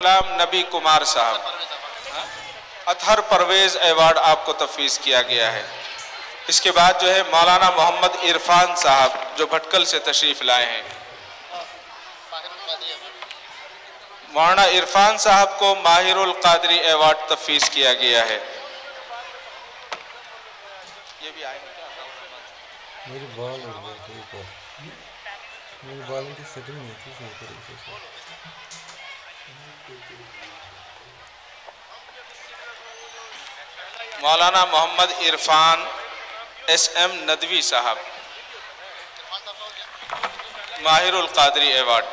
गुलाम नबी कुमार साहब। अतहर परवेज अवार्ड आपको तफवीज़ किया गया है। इसके बाद जो है मौलाना मोहम्मद इरफान साहब जो भटकल से तशरीफ़ लाए हैं। मौलाना इरफान साहब को माहिरुल कादरी अवार्ड तफवीज़ किया गया है। ये भी क्या मेरे बाल मेरे की सेटिंग नहीं थी सही तरीके से। Maulana Mohammad Irfan S M Nadvi Sahab. माहिर कादरी अवार्ड।